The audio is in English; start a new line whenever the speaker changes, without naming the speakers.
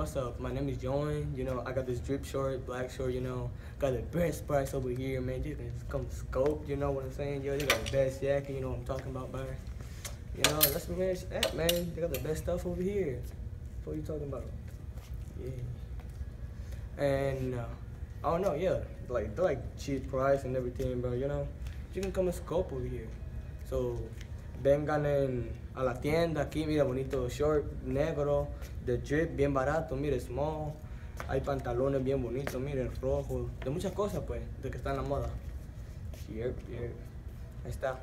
what's up? My name is Joan. You know, I got this drip short, black short. You know, got the best price over here, man. You can come scope. You know what I'm saying? Yo, they got the best jacket. You know what I'm talking about, bro. You know, that's where man, at, man. They got the best stuff over here. What are you talking about? Yeah. And uh, I don't know, yeah, like they're like cheap price and everything, bro. You know, you can come and scope over here. So vengan en, a la tienda aquí, mira, bonito short negro, de drip bien barato, mire, small. Hay pantalones bien bonitos, miren, rojos, de muchas cosas, pues, de que está en la moda. Yep, yep. Ahí está.